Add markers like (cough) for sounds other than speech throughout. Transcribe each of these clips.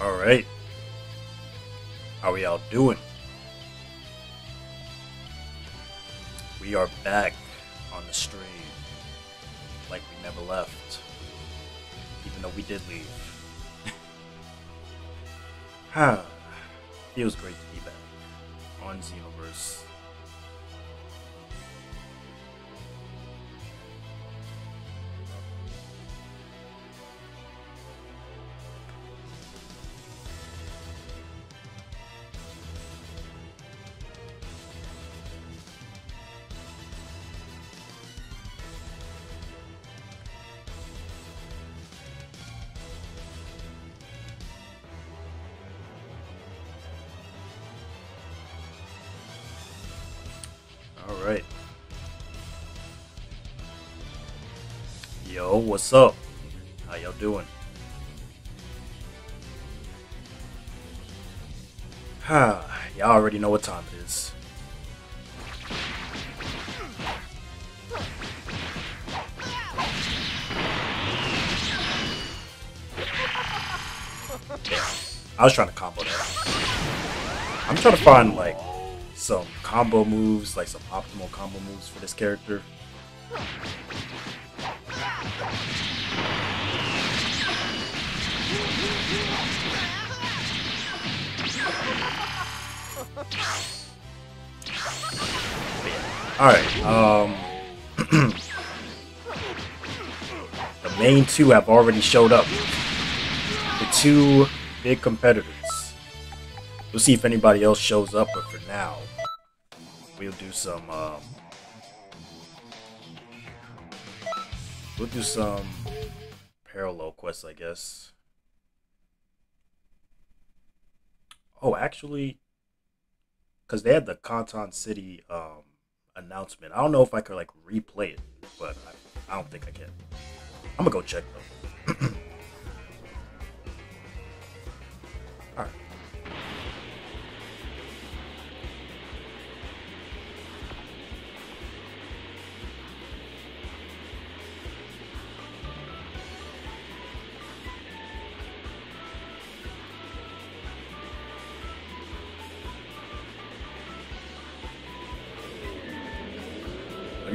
All right. How are we all doing? We are back on the stream like we never left. Even though we did leave. (sighs) (sighs) Feels great to be back on Xenoverse. What's up? How y'all doing? (sighs) Y'all already know what time it is. I was trying to combo that. I'm trying to find like some combo moves, like some optimal combo moves for this character. Alright, um (clears throat) The main two have already showed up. The two big competitors. We'll see if anybody else shows up, but for now, we'll do some, um, we'll do some parallel quests, I guess. Oh, actually, because they had the Conton City, um, announcement. I don't know if I could, like, replay it, but I, I don't think I can. I'm gonna go check, though. (clears throat)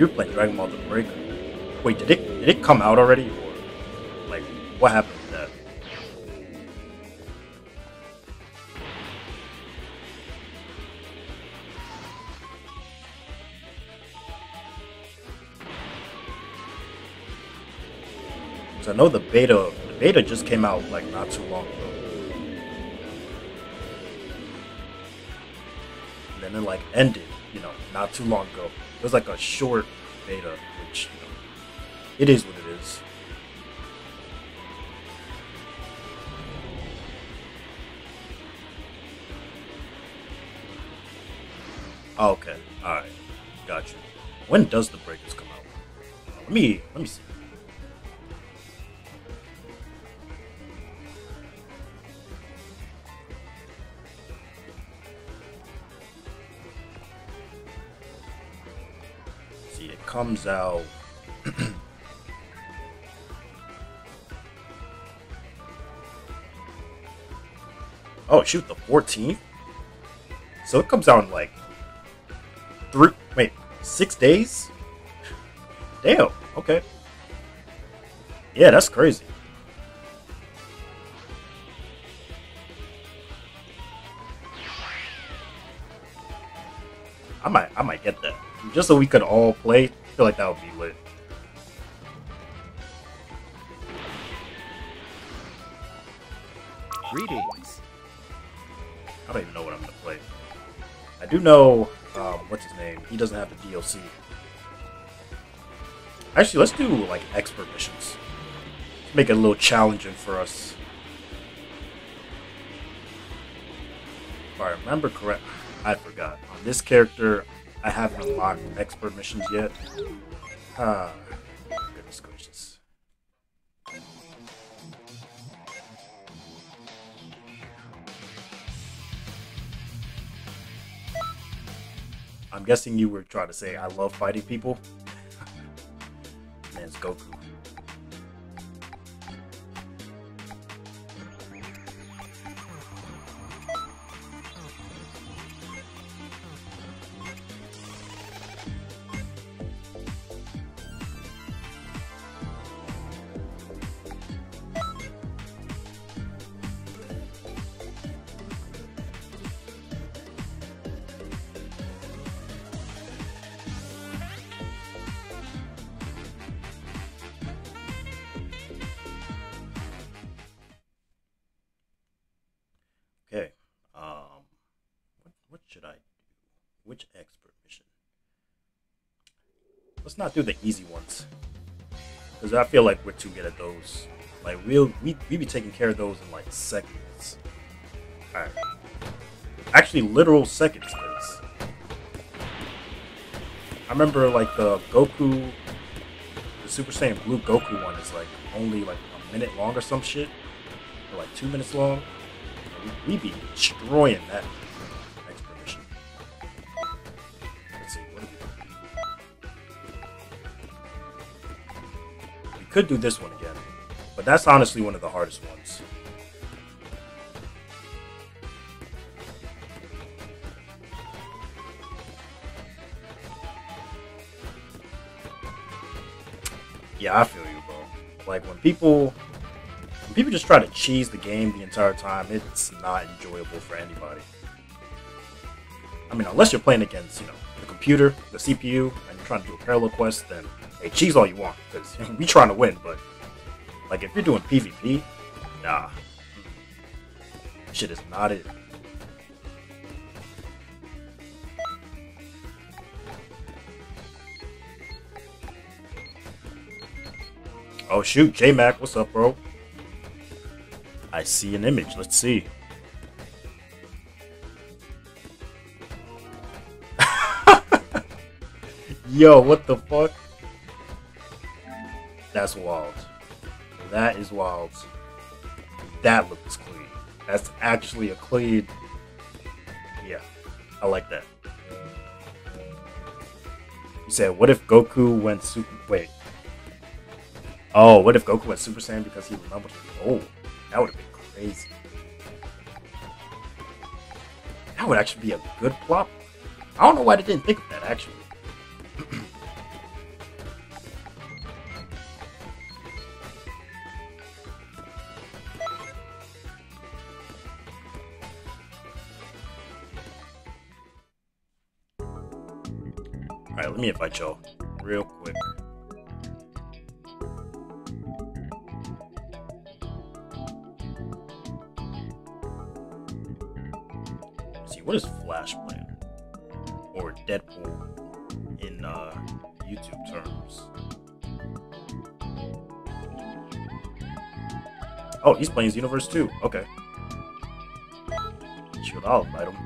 You're playing Dragon Ball The Breaker. Wait, did it did it come out already? Or like what happened to that? So I know the beta the beta just came out like not too long ago. And then it like ended, you know, not too long ago. It was like a short beta, which you know, it is what it is. Okay, all right, got you. When does the breakers come out? Let me let me see. Comes out. (clears throat) oh shoot, the 14th. So it comes out in like three. Wait, six days? Damn. Okay. Yeah, that's crazy. I might, I might get that just so we could all play. I feel like that would be lit. Greetings. I don't even know what I'm gonna play. I do know um, what's his name. He doesn't have the DLC. Actually, let's do like expert missions. Make it a little challenging for us. If I remember correct, I forgot. On this character, I haven't unlocked expert missions yet. Ah, goodness gracious. I'm guessing you were trying to say I love fighting people. (laughs) Man, it's Goku. Do the easy ones. Because I feel like we're too good at those. Like, we'll, we, we be taking care of those in like seconds. Alright. Actually, literal seconds, because I remember like the Goku, the Super Saiyan Blue Goku one is like only like a minute long or some shit, or like two minutes long. We, we be destroying that could do this one again, but that's honestly one of the hardest ones. Yeah, I feel you, bro. Like when people when people just try to cheese the game the entire time, it's not enjoyable for anybody. I mean, unless you're playing against, you know, the computer, the CPU, and you're trying to do a parallel quest, then hey, cheese all you want because we trying to win. But like if you're doing PvP, nah, shit is not it. Oh shoot, J Mac, what's up, bro? I see an image. Let's see. (laughs) Yo, what the fuck? That's wild. That is wild. That looks clean. That's actually a clean. Yeah, I like that. You said, what if Goku went super. Wait. Oh, what if Goku went Super Saiyan because he remembered? Oh, that would have been crazy. That would actually be a good plot. I don't know why they didn't think of that, actually. Alright, let me invite y'all real quick. Let's see, what is Flash Plan? Or Deadpool in uh, YouTube terms? Oh, he's playing Xenoverse 2. Okay. Shoot, I'll invite him.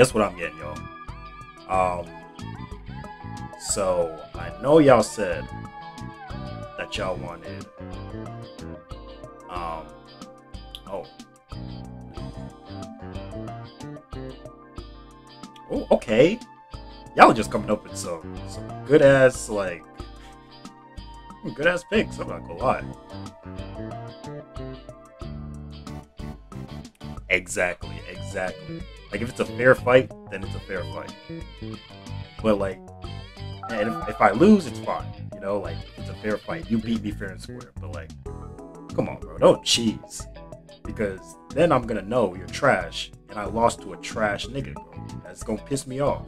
Guess what I'm getting, y'all. Um, so I know y'all said that y'all wanted. Um, oh, oh, okay. Y'all just coming up with some some good ass like good ass picks. I'm not gonna lie. Exactly, exactly. Like if it's a fair fight, then it's a fair fight. But like, and if, if I lose, it's fine. You know, like it's a fair fight. You beat me fair and square. But like, come on, bro, don't cheese. Because then I'm gonna know you're trash, and I lost to a trash nigga, bro. That's gonna piss me off.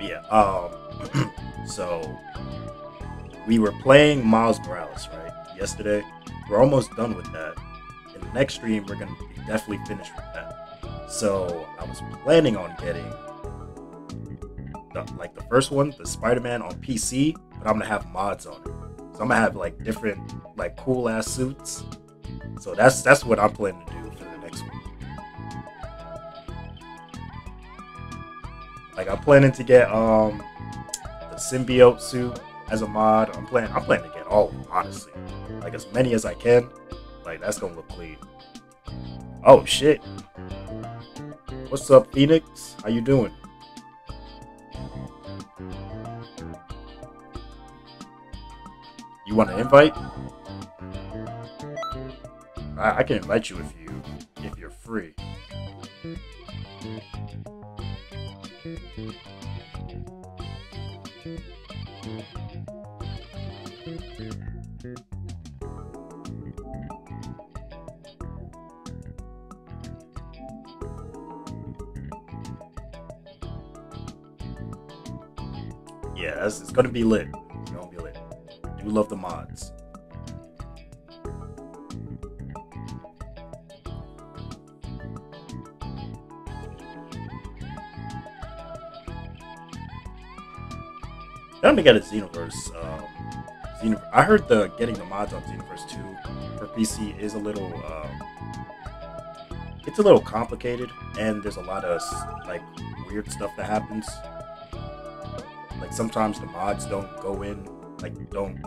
Yeah. Um, (clears throat) so we were playing Miles Morales, right? Yesterday. We're almost done with that. In the next stream, we're gonna be definitely finished with that. So I was planning on getting the, like the first one, the Spider-Man on PC, but I'm gonna have mods on it. So I'm gonna have like different, like cool ass suits. So that's that's what I'm planning to do Like I'm planning to get um the symbiote suit as a mod. I'm planning I'm planning to get all of them, honestly. Like as many as I can. Like that's gonna look clean. Oh shit. What's up, Phoenix? How you doing? You want an invite? I, I can invite you if you if you're free. Gonna be lit. It's gonna be lit. Do love the mods. I to get a Xenoverse. Um, Xenoverse. I heard the getting the mods on Xenoverse 2 for PC is a little. Um, it's a little complicated, and there's a lot of like weird stuff that happens. Like sometimes the mods don't go in, like don't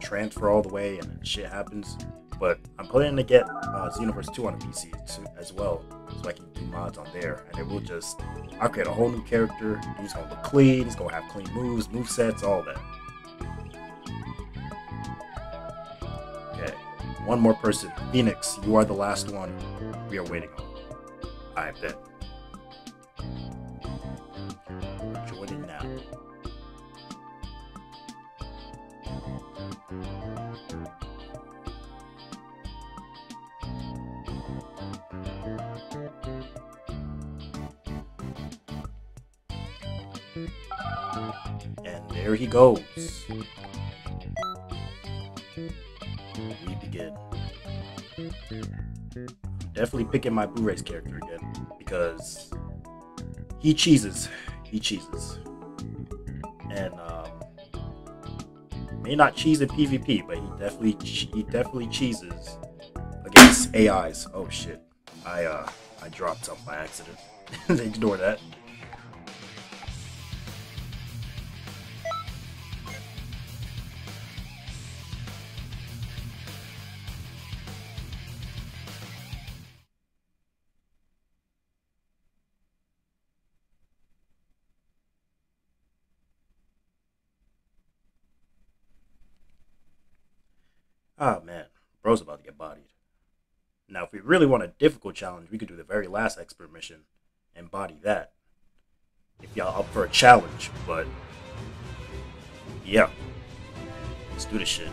transfer all the way, and shit happens. But I'm planning to get uh, Xenoverse 2 on the PC as well, so I can do mods on there, and it will just I'll create a whole new character. He's gonna look clean. He's gonna have clean moves, move sets, all that. Okay, one more person. Phoenix, you are the last one we are waiting on. I bet. And there he goes. We begin. Definitely picking my Blu-rays character again because he cheeses. He cheeses. And um, may not cheese in PvP, but he definitely he definitely cheeses against AIs. Oh shit! I uh I dropped something by accident. (laughs) Ignore that. Oh man, bro's about to get bodied. Now, if we really want a difficult challenge, we could do the very last expert mission and body that. If y'all up for a challenge, but yeah, let's do this shit.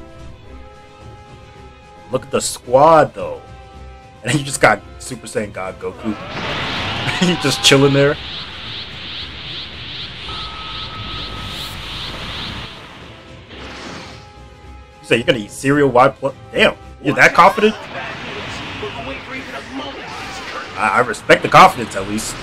Look at the squad though, and (laughs) you just got Super Saiyan God Goku. (laughs) He's just chilling there. You say you're gonna eat cereal? Why? Damn, you're that confident? I, I respect the confidence at least.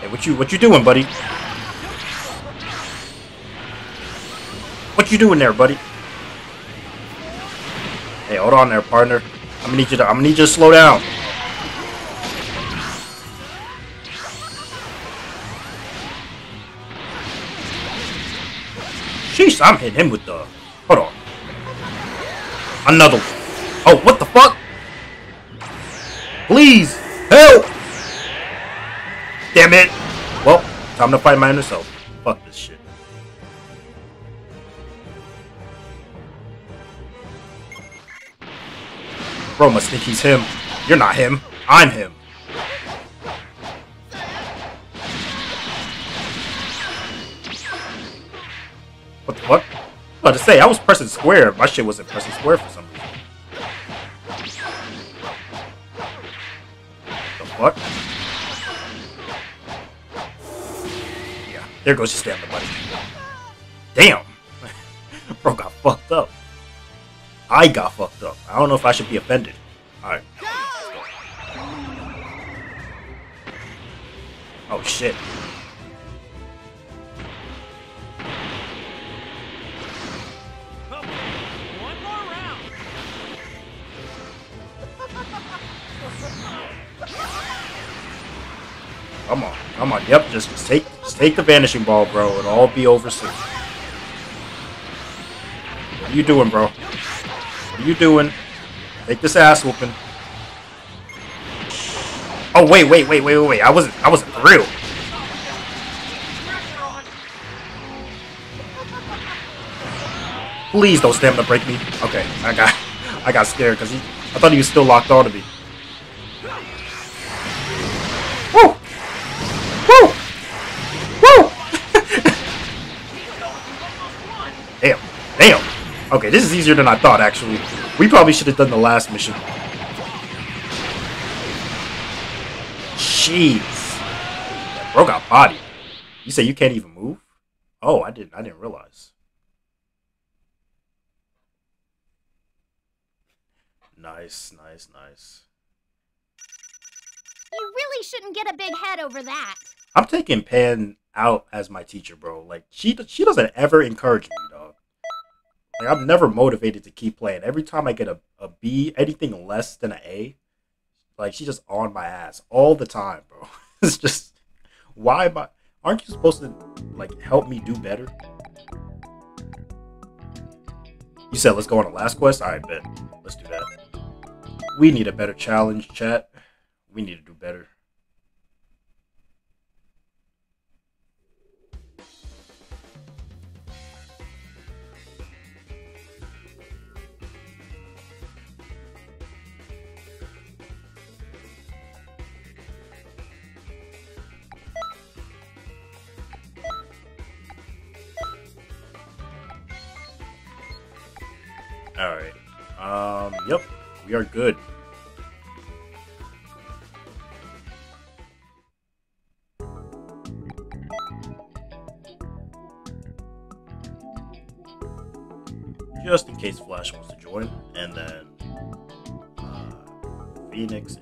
Hey, what you what you doing, buddy? What you doing there, buddy? Hold on there, partner. I'm gonna need you to I'm gonna need you to slow down. Sheesh, I'm hitting him with the hold on. Another Oh, what the fuck? Please help! Damn it! Well, time to fight my inner self. Fuck this shit. Bro must think he's him. You're not him. I'm him. What the fuck? I about to say, I was pressing square. My shit wasn't pressing square for some reason. The fuck? Yeah, there goes your stamina, buddy. Damn! (laughs) Bro got fucked up. I got fucked. I don't know if I should be offended. Alright. Oh shit. Come on, come on. Yep, just, just take just take the vanishing ball, bro. It'll all be over soon. What are you doing, bro? You doing? Take this ass whooping. Oh wait, wait, wait, wait, wait, wait. I wasn't I wasn't real. Please don't stamina break me. Okay, I got (laughs) I got scared because I thought he was still locked on to me. Woo! Woo! Woo! damn. Damn. Okay, this is easier than I thought actually. We probably should have done the last mission. Jeez. That bro got body. You say you can't even move? Oh, I didn't I didn't realize. Nice, nice, nice. You really shouldn't get a big head over that. I'm taking Pan out as my teacher, bro. Like she she doesn't ever encourage me, dog. Like I'm never motivated to keep playing. Every time I get a, a B, anything less than an A, like she's just on my ass all the time, bro. (laughs) it's just why am I aren't you supposed to like help me do better? You said let's go on the last quest? Alright, bet. Let's do that. We need a better challenge, chat. We need to do better. Alright. Um, yep. We are good. Just in case Flash wants to join. And then uh, Phoenix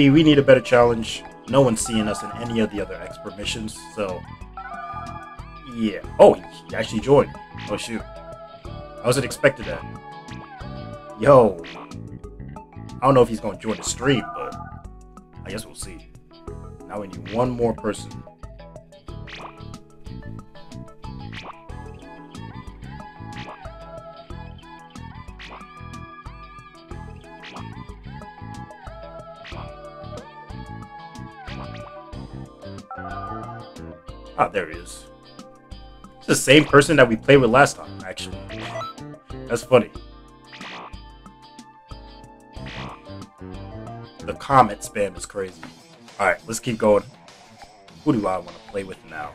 we, we need a better challenge. No one's seeing us in any of the other expert missions, so... Yeah. Oh, he actually joined. Oh, shoot. I wasn't expecting that. Yo. I don't know if he's to join the stream, but I guess we'll see. Now we need one more person. The same person that we played with last time, actually. That's funny. The comment spam is crazy. Alright, let's keep going. Who do I want to play with now?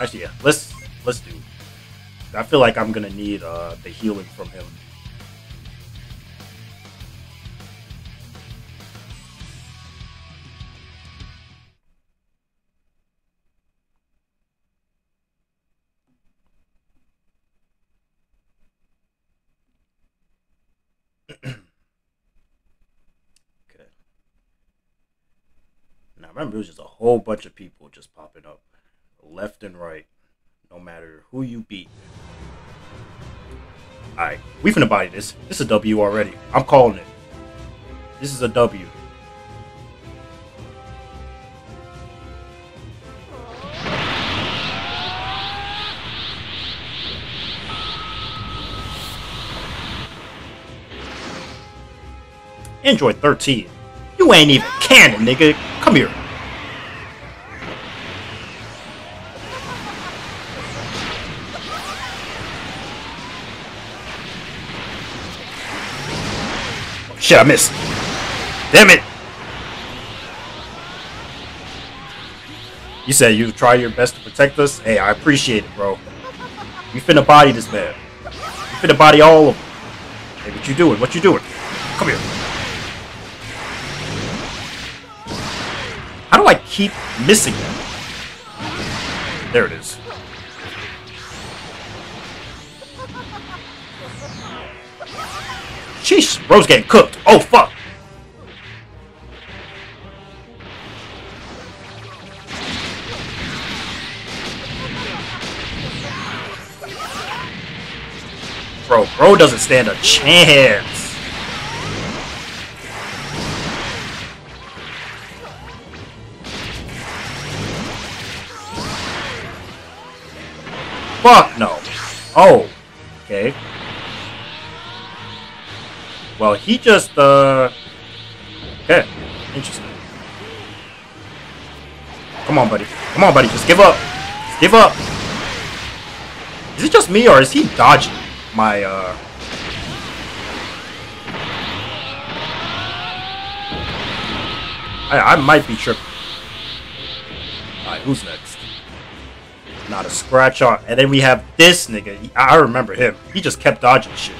Actually, yeah, let's let's do. I feel like I'm gonna need uh, the healing from him. Remember, it was just a whole bunch of people just popping up, left and right, no matter who you beat. All right, we finna body this. This is a W already. I'm calling it. This is a W. Android 13. You ain't even canon, nigga. Come here. Shit, I missed. Damn it. You said you try your best to protect us. Hey, I appreciate it, bro. We finna body this man. We finna body all of them. Hey, what you doing? What you doing? Come here. How do I keep missing them? There it is. Rose getting cooked. Oh fuck. Bro, bro doesn't stand a chance. Fuck no. Oh. He just, uh... Okay. Interesting. Come on, buddy. Come on, buddy. Just give up. Just give up. Is it just me, or is he dodging my, uh... I, I might be tripping. Alright, who's next? Not a scratch on. And then we have this nigga. I remember him. He just kept dodging shit.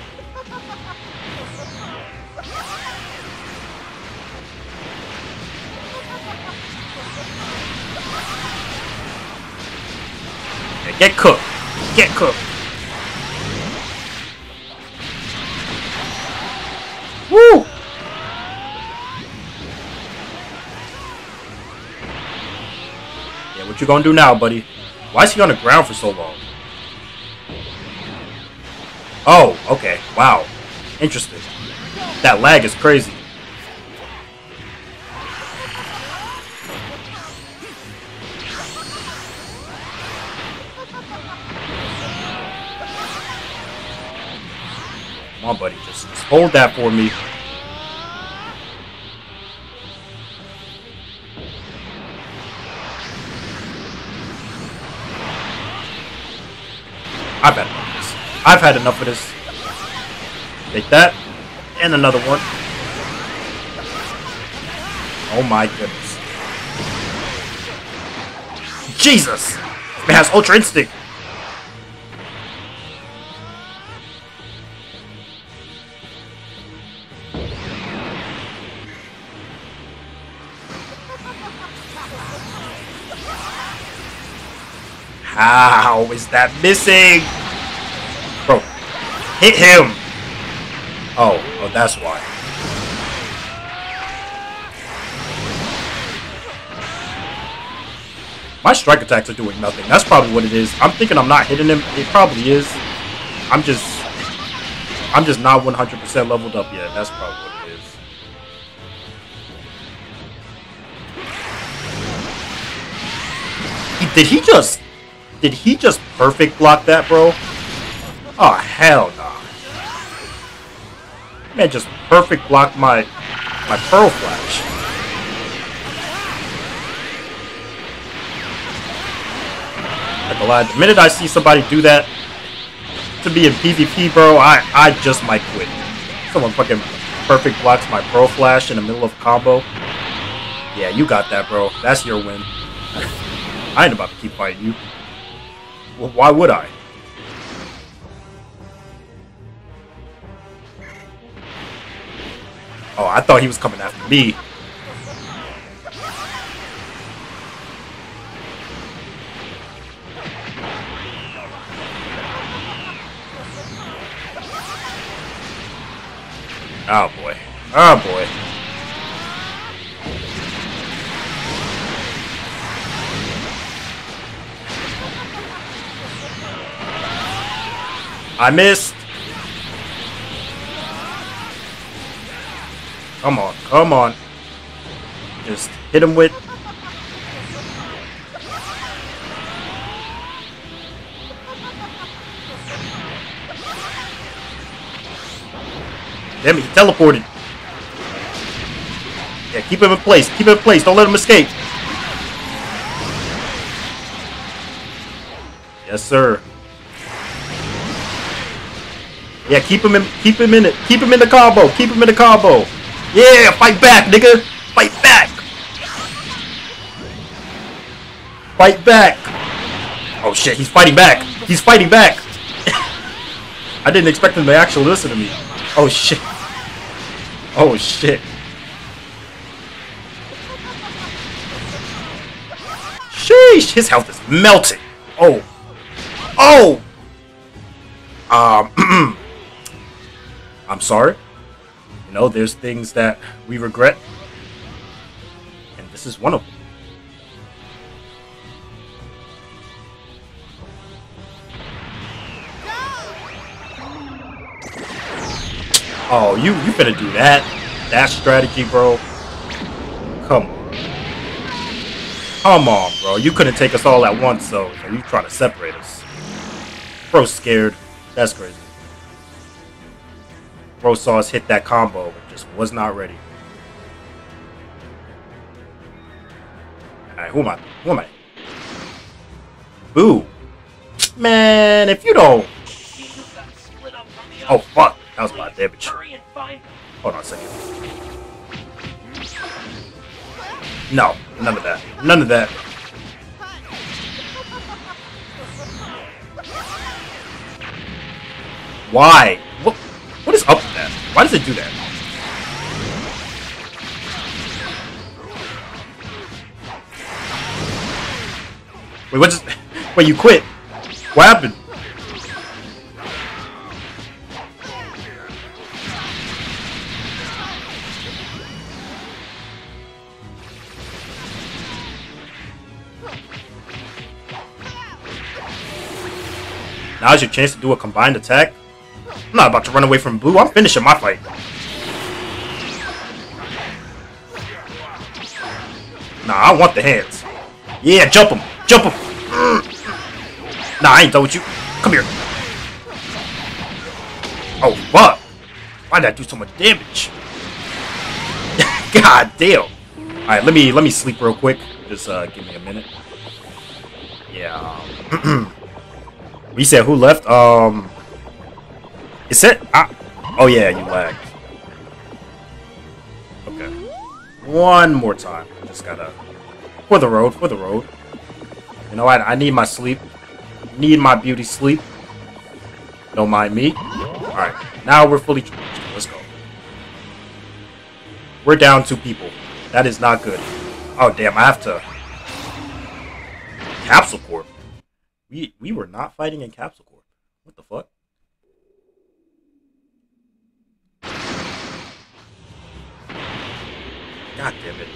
Get cooked. Get cooked. Woo! Yeah, what you gonna do now, buddy? Why is he on the ground for so long? Oh, okay. Wow. Interesting. That lag is crazy. Hold that for me. I've had enough of this. I've had enough of this. Take that. And another one. Oh my goodness. Jesus! Man has Ultra Instinct! How is that missing? Bro, hit him! Oh, oh, that's why. My strike attacks are doing nothing. That's probably what it is. I'm thinking I'm not hitting him. It probably is. I'm just... I'm just not 100% leveled up yet. That's probably what it is. Did he just... Did he just perfect block that, bro? Oh, hell no. Man, just perfect blocked my... My Pearl Flash. Not gonna lie, the minute I see somebody do that to be in PvP, bro, I, I just might quit. Someone fucking perfect blocks my Pearl Flash in the middle of combo. Yeah, you got that, bro. That's your win. (laughs) I ain't about to keep fighting you. Well, why would I? Oh, I thought he was coming after me. Oh boy. Oh boy. I missed. Come on, come on. Just hit him with. Damn it, he teleported. Yeah, keep him in place. Keep him in place. Don't let him escape. Yes, sir. Yeah, keep him in. Keep him in it. Keep him in the combo. Keep him in the combo. Yeah, fight back, nigga. Fight back. Fight back. Oh shit, he's fighting back. He's fighting back. (laughs) I didn't expect him to actually listen to me. Oh shit. Oh shit. Sheesh, his health is melting. Oh. Oh. Um. (clears throat) I'm sorry. You know, there's things that we regret, and this is one of them. Oh, you you finna do that? That strategy, bro? Come on. Come on, bro. You couldn't take us all at once, so, so you trying to separate us. Bro scared. That's crazy. Saw us hit that combo and just was not ready. Alright, who am I? Who am I? Boo. Man, if you don't... Oh, fuck. That was my damage. Hold on a second. No, none of that. None of that. Why? What, is up with that? Why does it do that? Wait, what just... (laughs) Wait, you quit. What happened? Now's your chance to do a combined attack. I'm not about to run away from Blue. I'm finishing my fight. Nah, I want the hands. Yeah, jump him. Jump him. Nah, I ain't done with you. Come here. Oh, fuck. Why'd that do so much damage? (laughs) God damn. Alright, let me let me sleep real quick. Just uh give me a minute. Yeah. um, (clears throat) We said who left? Um, it said. Ah, oh yeah, you lagged. Okay. One more time. Just gotta for the road. For the road. You know, I I need my sleep. Need my beauty sleep. Don't mind me. All right. Now we're fully charged. Let's go. We're down two people. That is not good. Oh damn! I have to. Capsule Corp. We we were not fighting in Capsule Corp. What the fuck? God damn it.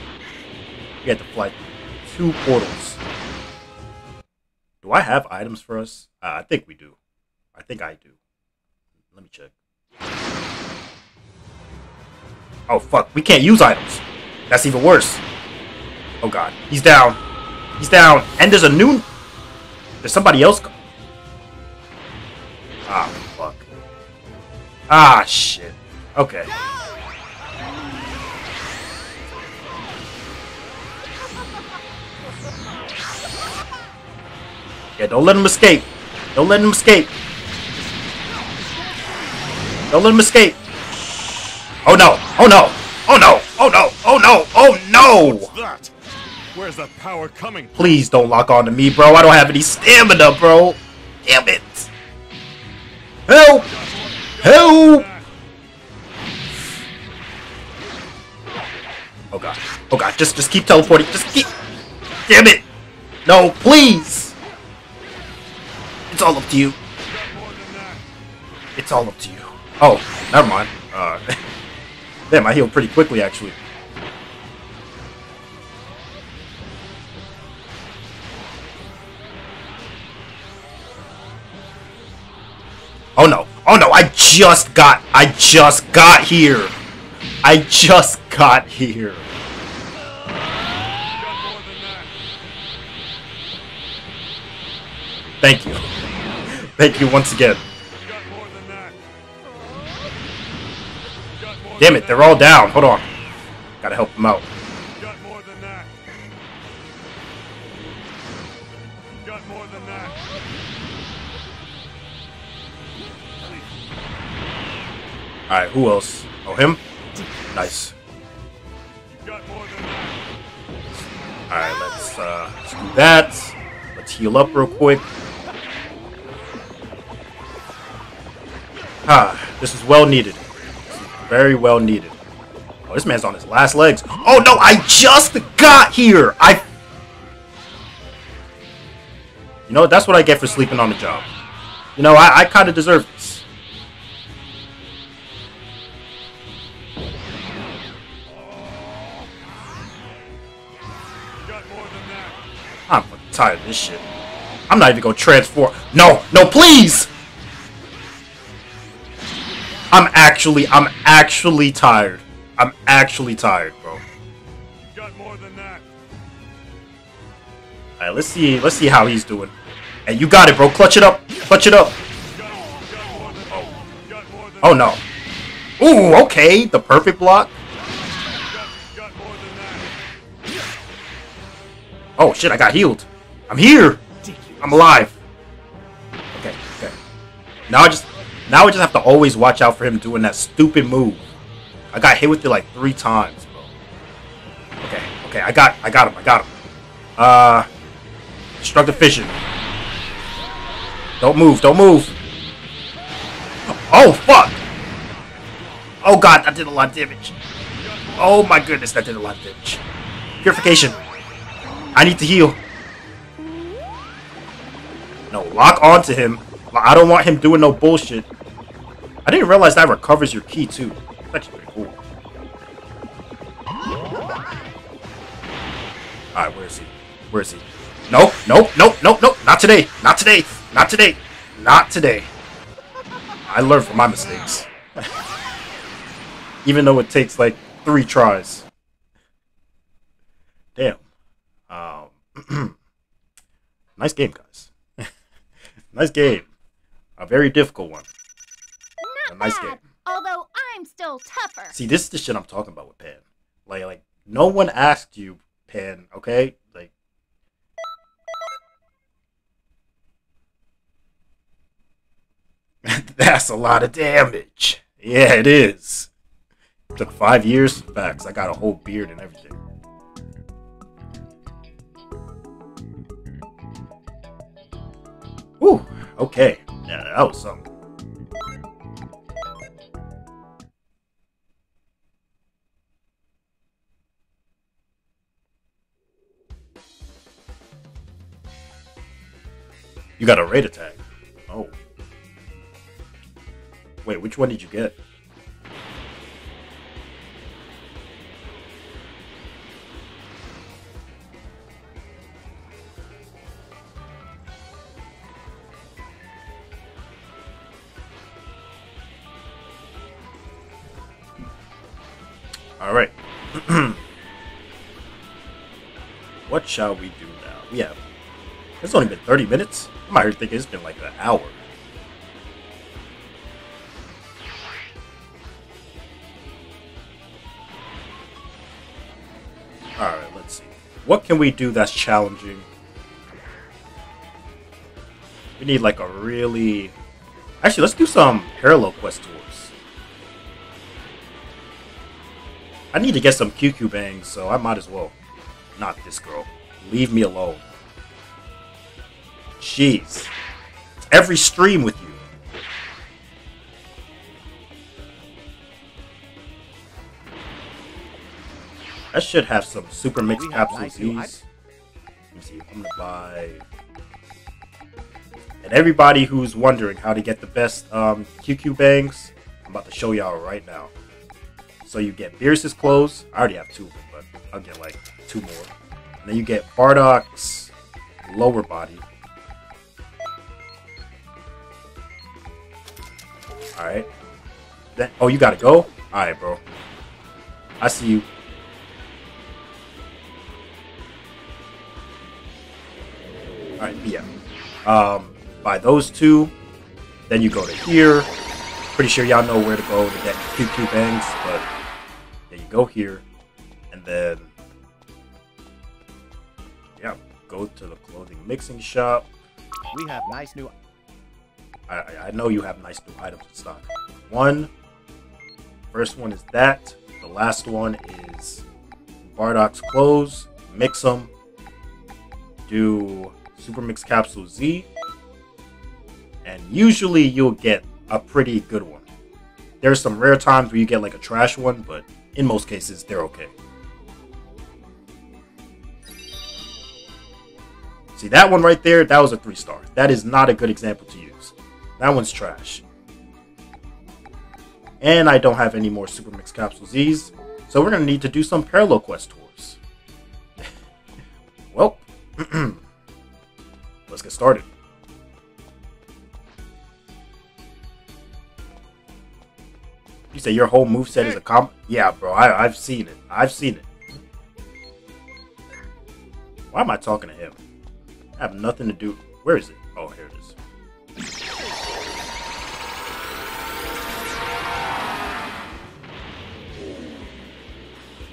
We had to fly two portals. Do I have items for us? Uh, I think we do. I think I do. Let me check. Oh fuck, we can't use items. That's even worse. Oh god, he's down. He's down. And there's a new there's somebody else. Ah, fuck. Ah, shit. Okay. Yeah, don't let him escape. Don't let him escape. Don't let him escape. Oh no! Oh no! Oh no! Oh no! Oh no! Oh no! What's that? Where's the power coming? Please don't lock on to me, bro. I don't have any stamina, bro. Damn it. Help! Help! Oh god. Oh god, just just keep teleporting. Just keep Damn it! No, please! It's all up to you. It's all up to you. Oh, never mind. Uh (laughs) Damn, I healed pretty quickly actually. Oh no. Oh no, I just got I just got here. I just got here. Thank you. Thank you once again. Damn it, they're all down. Hold on. Gotta help them out. Alright, who else? Oh, him? Nice. Alright, let's, uh, let's do that. Let's heal up real quick. Ha, this is well needed. Is very well needed. Oh, this man's on his last legs. Oh no, I just got here! I... You know, that's what I get for sleeping on the job. You know, I, I kind of deserve this. I'm tired of this shit. I'm not even gonna transform. No, no, please! I'm actually, I'm actually tired. I'm actually tired, bro. You got more than that. Alright, let's see, let's see how he's doing. And you got it, bro. Clutch it up. Clutch it up. Got, got oh. You got more than Oh no. Ooh, okay. The perfect block. Got, you got more than that. Oh shit, I got healed. I'm here. I'm alive. Okay, okay. Now I just now I just have to always watch out for him doing that stupid move. I got hit with it like three times, bro. Okay, okay, I got I got him, I got him. Uh destructive fission. Don't move, don't move. Oh fuck! Oh god, that did a lot of damage. Oh my goodness, that did a lot of damage. Purification. I need to heal. No, lock onto him. I don't want him doing no bullshit. I didn't realize that recovers your ki too. That's actually pretty cool. Alright, where is he? Where is he? Nope, nope, nope, nope, nope. Not today. Not today. Not today. Not today. I learned from my mistakes. (laughs) Even though it takes like three tries. Damn. Um, (clears throat) nice game, guys. (laughs) nice game. A very difficult one. Not nice bad. game. Although I'm still tougher. See, this is the shit I'm talking about with Pan. Like, like no one asked you, Pan. Okay, like. (laughs) That's a lot of damage. Yeah, it is. Took five years. Facts. I got a whole beard and everything. Whew. Okay. Yeah, that was something. You got a raid attack. Oh. Wait, which one did you get? All right. (clears throat) what shall we do now? We have. It's only been 30 minutes. I might think it's been like an hour. Alright, let's see. What can we do that's challenging? We need like a really. Actually, let's do some parallel quest tours. I need to get some QQ bangs, so I might as well. Not this girl. Leave me alone. Jeez. Every stream with you. I should have some super mixed We have capsules. nice new These. Let me see. I'm gonna buy. And everybody who's wondering how to get the best um, QQ bangs, I'm about to show y'all right now. So you get Beerus's clothes. I already have two of them, but I'll get like two more. And then you get Bardock's lower body. Alright. Then oh you gotta go? Alright, bro. I see you. Alright, yeah. Um by those two, then you go to here. Pretty sure y'all know where to go to get QQ bangs, but yeah, you go here, and then yeah, go to the clothing mixing shop. We have nice new. I, I- know you have nice new items in stock. One, first one is that. The last one is Bardock's clothes. Mix them. Do Super Mix Capsule Z. And usually you'll get a pretty good one. There's some rare times where you get like a trash one, but in most cases they're okay. See that one right there? That was a three star. That is not a good example to use. That one's trash. And I don't have any more Super Mix Capsule Z's, so we're gonna need to do some parallel quest tours. (laughs) well, (clears throat) let's get started. You say your whole moveset is a comp? Yeah, bro. I, I've seen it. I've seen it. Why am I talking to him? I have nothing to do. Where is it? Oh, here it is.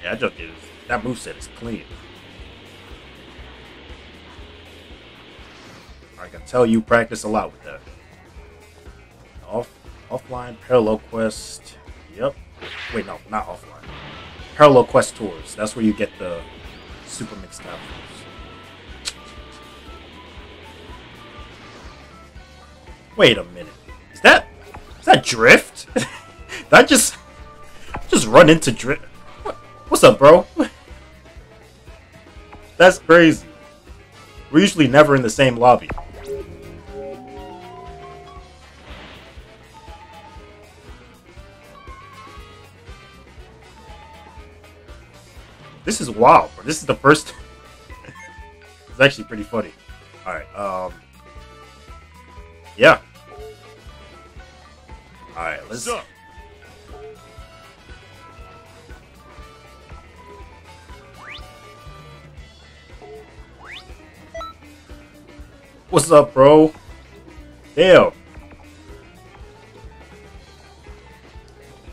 Yeah, I just did. That moveset is clean. I can tell you practice a lot with that. Off offline parallel quest. Yep. Wait, no, not offline. Parallel quest tours. That's where you get the super mixed capsules. Wait a minute. Is that is that drift? (laughs) I just just run into drift? Up, bro? (laughs) That's crazy. We're usually never in the same lobby. This is wild, bro. This is the first. (laughs) it's actually pretty funny. All right. Um. Yeah. All right. Let's. Sup? What's up, bro? Damn.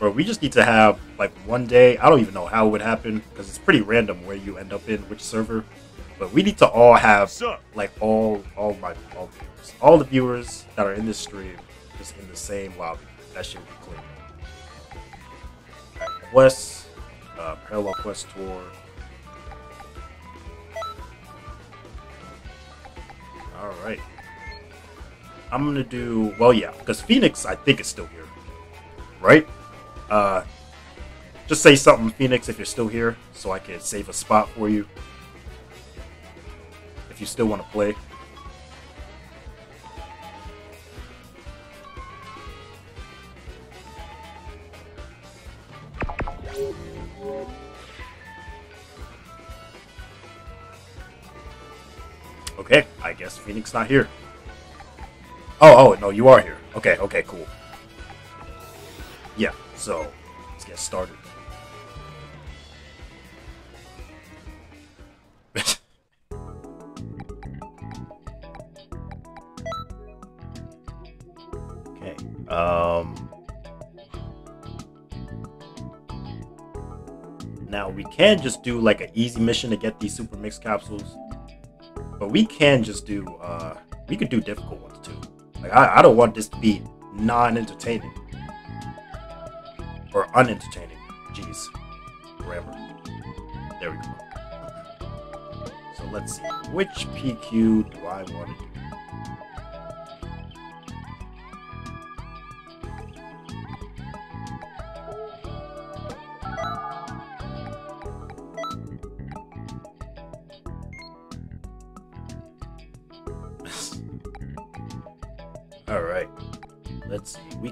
Bro, we just need to have like one day. I don't even know how it would happen because it's pretty random where you end up in which server. But we need to all have like all all my all the viewers, all the viewers that are in this stream, just in the same lobby. That should be clean. Quest, uh, parallel quest tour. All right. I'm gonna do well, yeah, because Phoenix I think is still here, right? Uh, just say something, Phoenix, if you're still here, so I can save a spot for you. If you still want to play. Okay, I guess Phoenix not here. Oh, oh, no, you are here. Okay, okay, cool. Yeah, so let's get started. (laughs) okay. Um Now we can just do like an easy mission to get these super mix capsules. But we can just do uh we could do difficult ones too. Like I, I don't want this to be non-entertaining or unentertaining. Jeez, grammar. There we go. So let's see, which PQ do I want to do?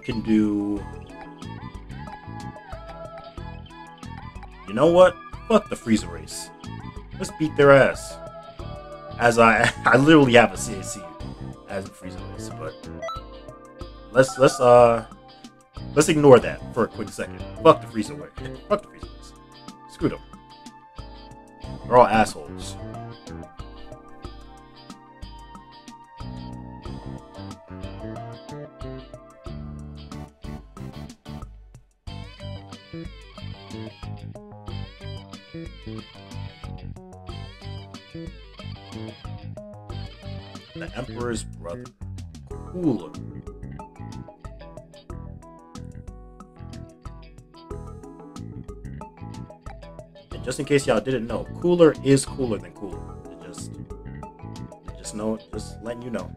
Can do. You know what? Fuck the Frieza race. Let's beat their ass. As I, (laughs) I literally have a CAC as a Frieza race, but let's let's uh let's ignore that for a quick second. Fuck the Frieza race. (laughs) Fuck the Frieza race. Screw them. They're all assholes. Emperor's brother. Cooler. And just in case y'all didn't know, cooler is cooler than cooler. It just, it just know, just letting you know.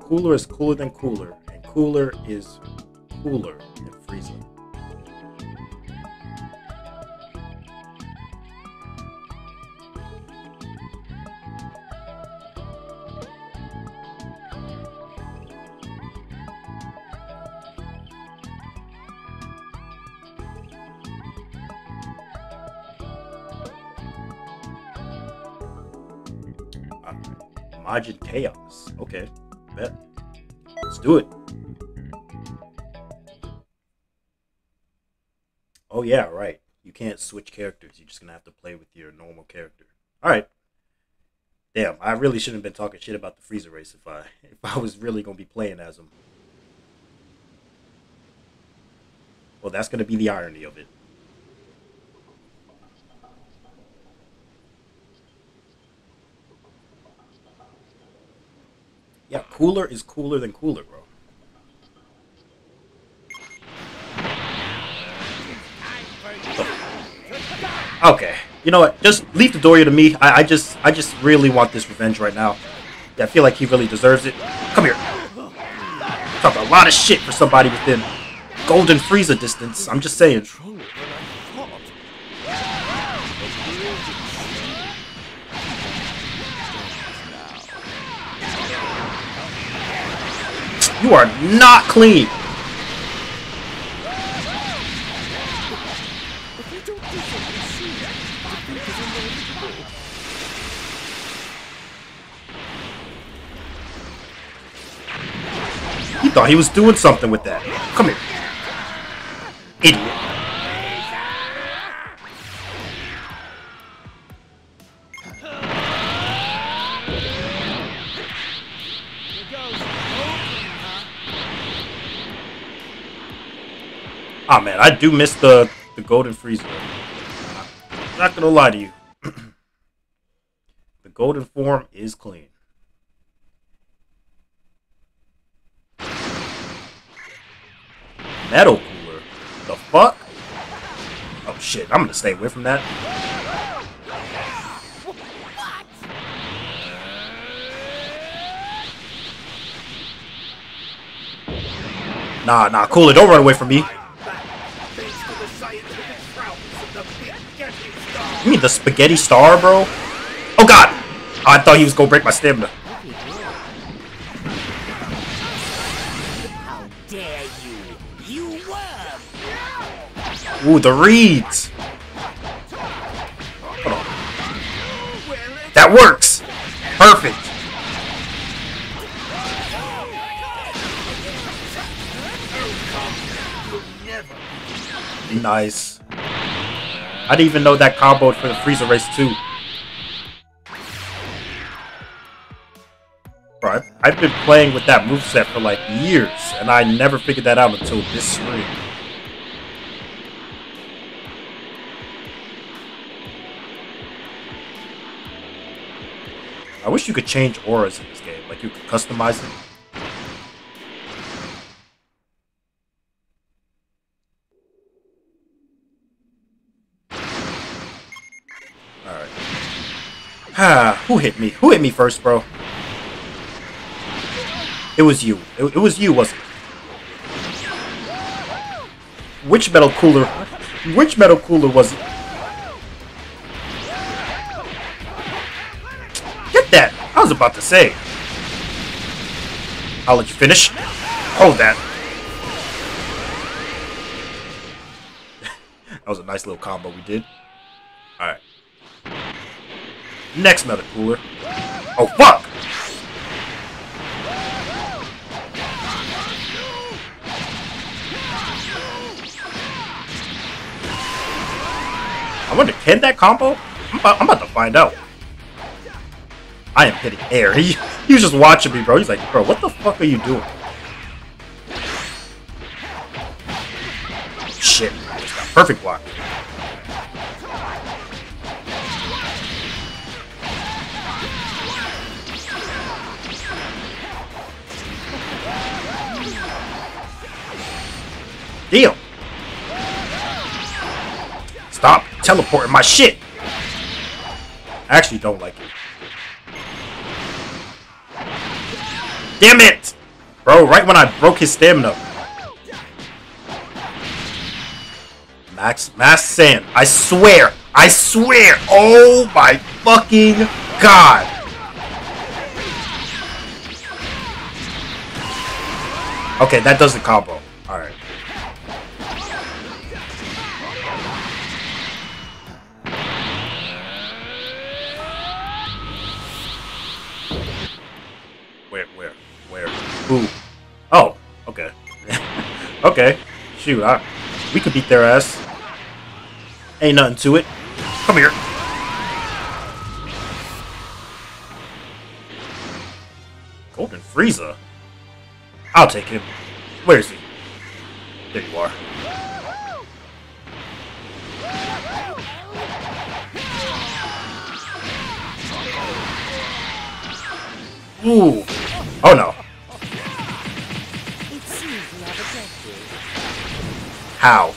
Cooler is cooler than cooler, and cooler is cooler than Alright. Chaos. Okay, bet. Let's do it. Oh yeah, right. You can't switch characters. You're just gonna have to play with your normal character. All right. Damn, I really shouldn't have been talking shit about the Frieza race if I (laughs) if I was really gonna be playing as him. Well, that's gonna be the irony of it. Yeah, cooler is cooler than cooler, bro. Okay, you know what? Just leave the Doria to me. I, I just, I just really want this revenge right now. Yeah, I feel like he really deserves it. Come here. Talk a lot of shit for somebody within Golden Frieza distance. I'm just saying. You are not clean. He thought he was doing something with that. Come here. Idiot. Ah man, I do miss the the golden Frieza. I'm Not gonna lie to you. (clears throat) the golden form is clean. Metal cooler? The fuck? Oh shit, I'm gonna stay away from that. Nah, nah, cooler, don't run away from me. You mean the spaghetti star, bro? Oh god! I thought he was gonna break my stamina. How dare you? You worm! Ooh, the reeds! That works! Perfect! Nice. I didn't even know that combo for the Frieza Race too. Bro, I've, I've been playing with that moveset for like years, and I never figured that out until this spring. I wish you could change auras in this game. Like you could customize it. Ah, who hit me? Who hit me first, bro? It was you. It, it was you, wasn't it? Which metal cooler? Which metal cooler was it? Get that! I was about to say. I'll let you finish. Hold that. (laughs) that was a nice little combo we did. Alright. Next metal cooler. Oh, fuck! I wonder, can that combo? I'm about, I'm about to find out. I am hitting air. (laughs) He, he was just watching me, bro. He's like, bro, what the fuck are you doing? Shit. Perfect block. Teleporting my shit. I actually don't like it. Damn it! Bro, right when I broke his stamina. Max, Mass Sand. I swear. I swear. Oh my fucking god. Okay, that does the combo. Ooh. Oh, okay. (laughs) okay. Shoot, I, we could beat their ass. Ain't nothing to it. Come here. Golden Frieza? I'll take him. Where is he? There you are. Ooh. Oh no. How?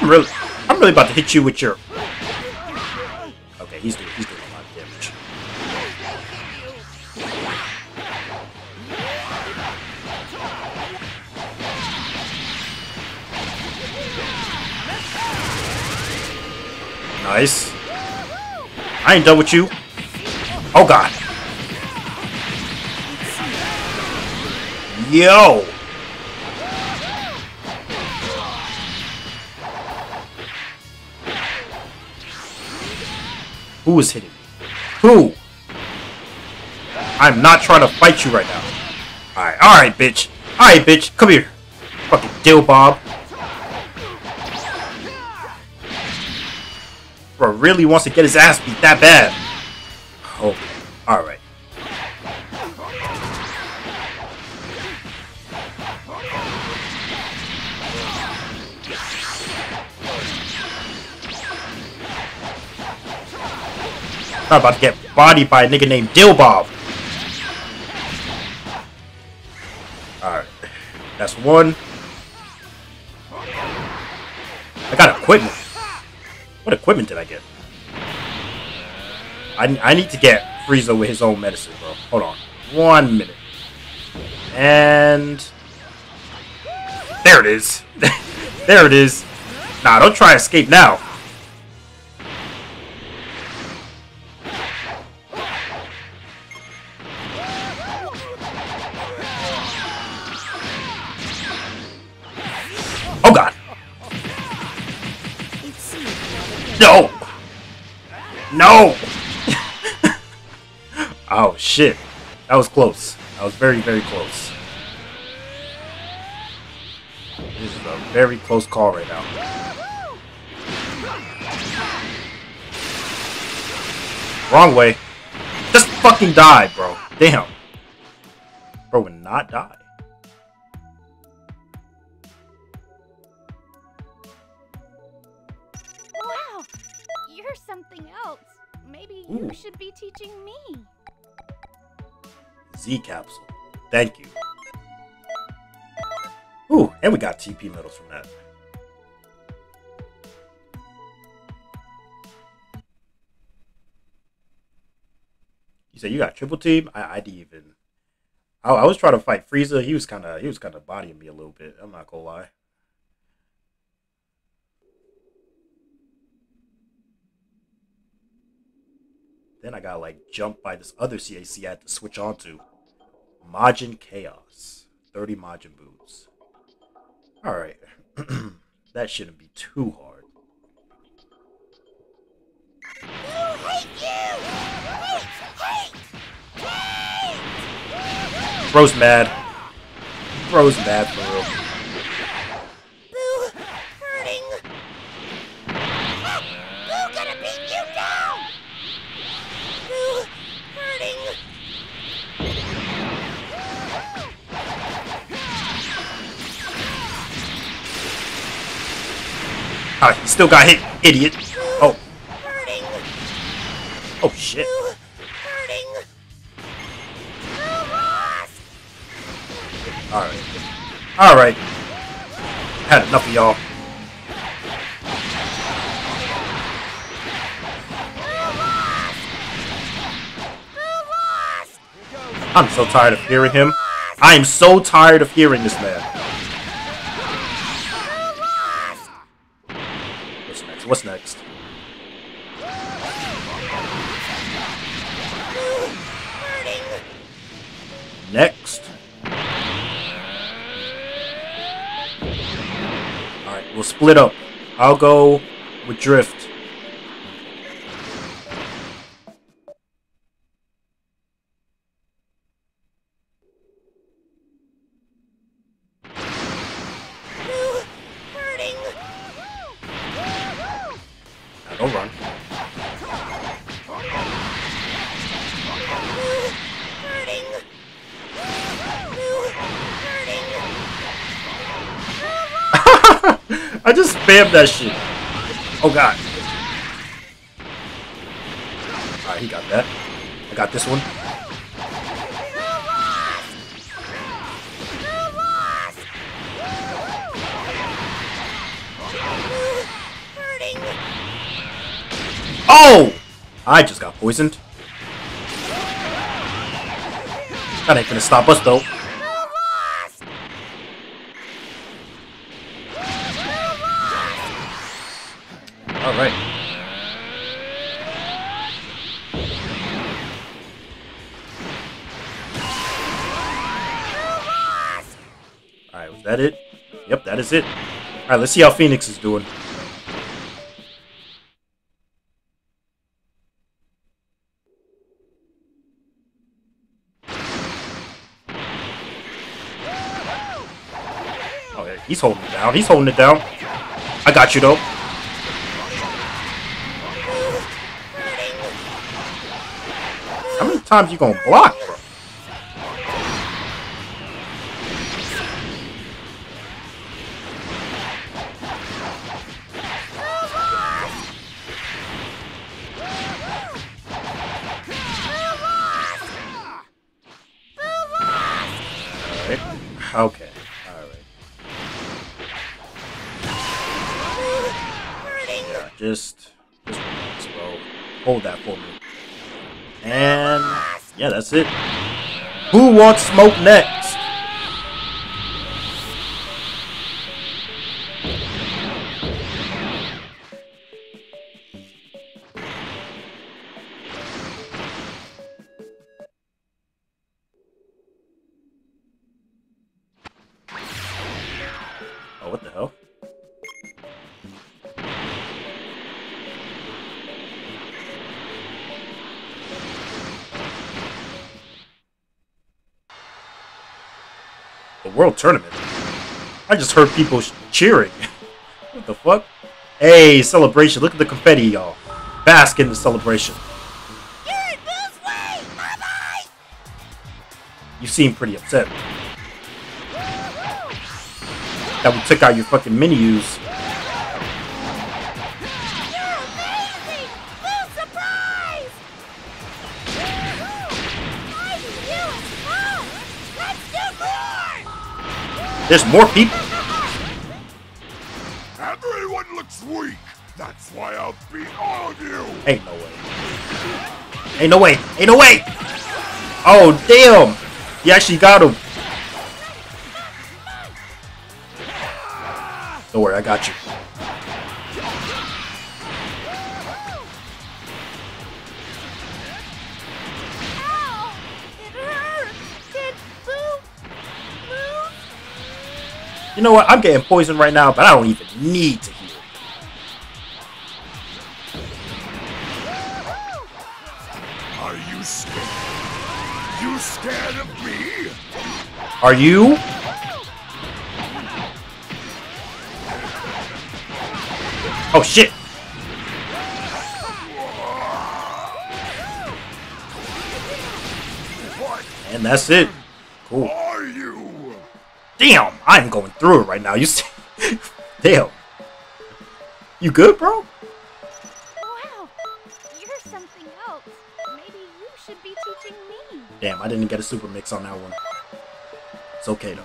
I'm really, I'm really about to hit you with your. Okay, he's doing, he's doing a lot of damage. Nice. I ain't done with you. Oh god. Yo. Who is hitting me? Who? I'm not trying to fight you right now. Alright, alright, bitch. Alright, bitch. Come here. Fucking dill bob. Bro really wants to get his ass beat that bad. I'm about to get bodied by a nigga named Dillbob. Alright. That's one. I got equipment. What equipment did I get? I, I need to get Frieza with his own medicine, bro. Hold on. One minute. And... There it is. (laughs) there it is. Nah, don't try escape now. No! No! (laughs) oh shit. That was close. That was very, very close. This is a very close call right now. Wrong way. Just fucking die, bro. Damn. Bro would not die. Ooh. you should be teaching me. Z capsule. Thank you. Ooh, and we got TP medals from that. You said you got triple team? I, I didn't even. I, I was trying to fight Frieza. He was kind of he was kind of bodying me a little bit. I'm not gonna lie. Then I got like jumped by this other CAC I had to switch onto. Majin Chaos. 30 Majin boots. Alright. (clears throat) that shouldn't be too hard. Bro's mad. Bro's mad for Ah, he still got hit, idiot. Oh, oh shit. Alright. Alright. Had enough of y'all. I'm so tired of hearing him. I am so tired of hearing this man. Split up. I'll go with Drift. That shit. Oh god. Alright, he got that. I got this one. Oh! I just got poisoned. That ain't gonna stop us though. It. Alright, let's see how Phoenix is doing. Oh, yeah, he's holding it down. He's holding it down. I got you, though. How many times you gonna block, Who wants Tournament? I just heard people cheering. (laughs) what the fuck? Hey, celebration. Look at the confetti, y'all. Bask in the celebration. You're in Boo's way! Bye-bye! You seem pretty upset. That we took out your fucking menus. There's more people. Everyone looks weak. That's why I'll beat all of you. Ain't no way. Ain't no way. Ain't no way. Oh, damn. You actually got him. Don't worry, I got you. You know what? I'm getting poisoned right now, but I don't even need to heal. Are you scared? You scared of me? Are you? Oh, shit. And that's it. Cool. Damn, I'm going through it right now. You see? (laughs) Damn. You good, bro? Wow! You're something else. Maybe you should be teaching me. Damn, I didn't get a super mix on that one. It's okay though.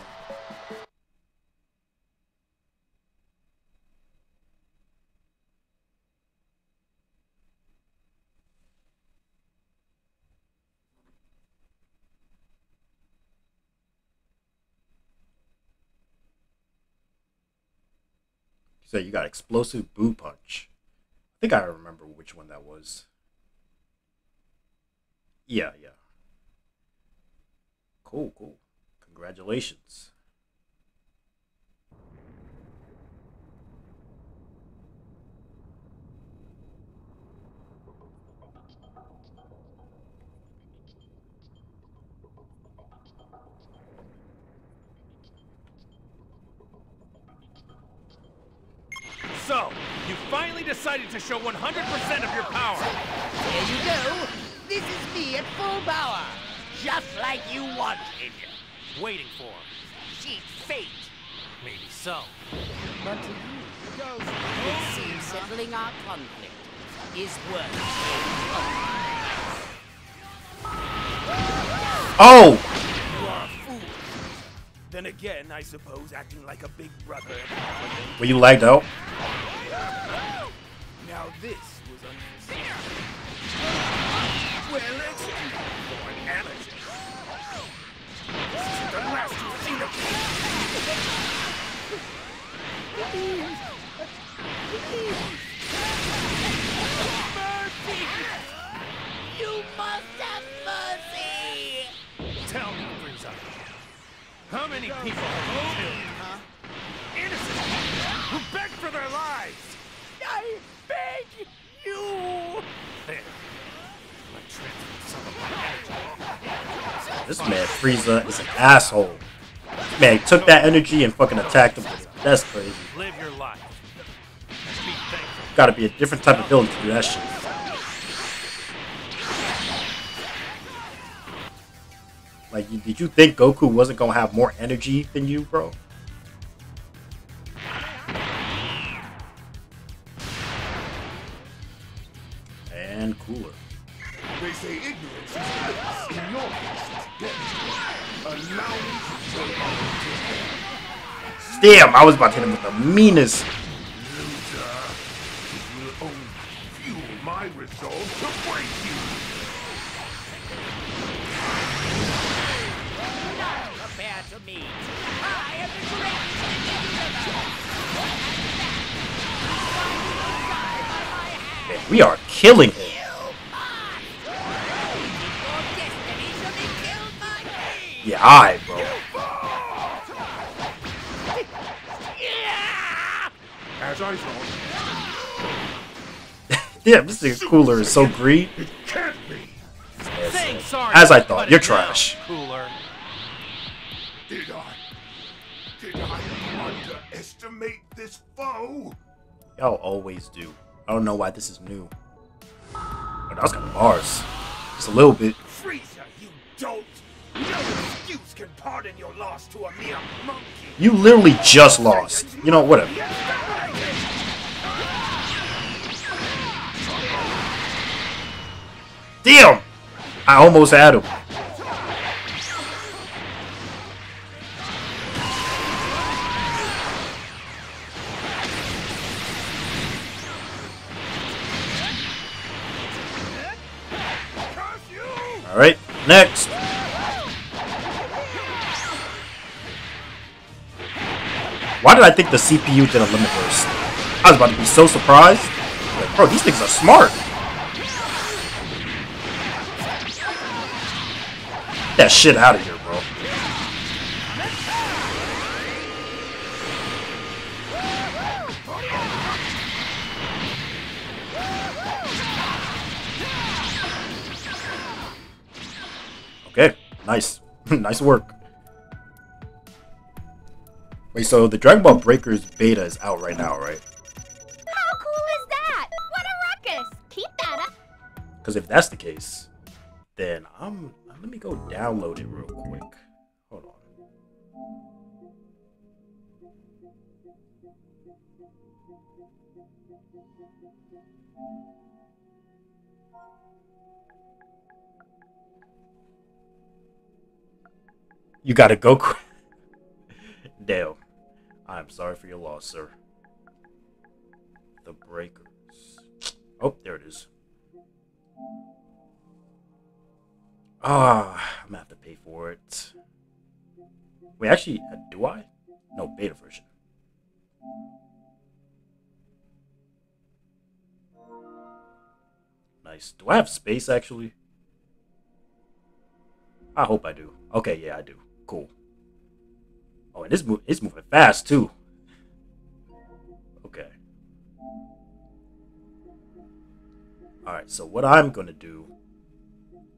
So you got explosive boo punch. I think I remember which one that was. Yeah, yeah. Cool, cool. Congratulations. So, you finally decided to show 100% of your power. There you go. This is me at full power. Just like you want, wanted. Waiting for. She's fate. Maybe so. But to you, It seems settling our conflict is worth Oh! Then again, I suppose acting like a big brother. Were you lagged out? Now this was unforeseen. Well executed for an amateur. This isn't the last you've seen of me. You must have How many people have you killed? Huh? Innocent people who begged for their lives! I beg you! There. I transferred some of my energy. This man Frieza is an asshole. Man, he took that energy and fucking attacked him. That's crazy. Live your life. And be thankful. Gotta be a different type of villain to do that shit. Like, you, did you think Goku wasn't gonna have more energy than you, bro? And cooler. They say ignorance is bliss. Case, death. Allow me to show you. Damn, I was about to hit him with the meanest. Loser. It will only fuel my resolve we are killing him. Your destiny shall be killed by me! Yeah, I, bro. As I thought, Yeah, this nigga cooler is so green. it can't be. Saying. As I thought, you're trash. Cooler. Did I? Did I underestimate this foe? Y'all always do. I don't know why this is new. But that was kind of bars. Just a little bit. Frieza, you dolt. No excuse can pardon your loss to a mere monkey. You literally just lost. You know, whatever. Damn! I almost had him. Alright, next. Why did I think the CPU did a limit burst? I was about to be so surprised. Like, bro, these things are smart. Get that shit out of here, Okay, nice. (laughs) nice work. Wait, so the Dragon Ball Breakers beta is out right now, right? How cool is that? What a ruckus! Keep that up. Because if that's the case, then I'm. Let me go download it real quick. You gotta go. qu- Damn. I'm sorry for your loss, sir. The Breakers. Oh, there it is. Ah, I'm gonna have to pay for it. Wait, actually, uh, do I? No, beta version. Nice. Do I have space actually? I hope I do. Okay, yeah, I do. Cool. Oh, and it's, mo- it's moving fast too. Okay. Alright, so what I'm gonna do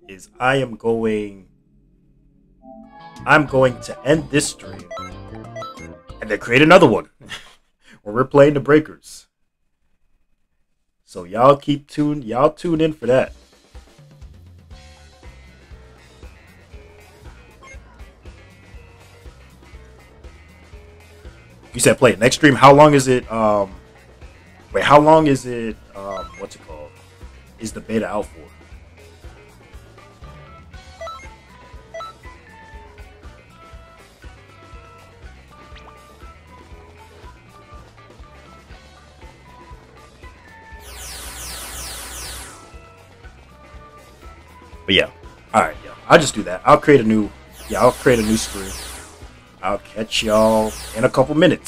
is I am going I'm going to end this stream and then create another one (laughs) where we're playing the breakers. So y'all keep tuned y'all tune in for that. You said play it next stream. How long is it? Um Wait, how long is it? Um, what's it called? Is the beta out for? But yeah, all right, yeah, I'll just do that. I'll create a new, yeah, I'll create a new stream. I'll catch y'all in a couple minutes.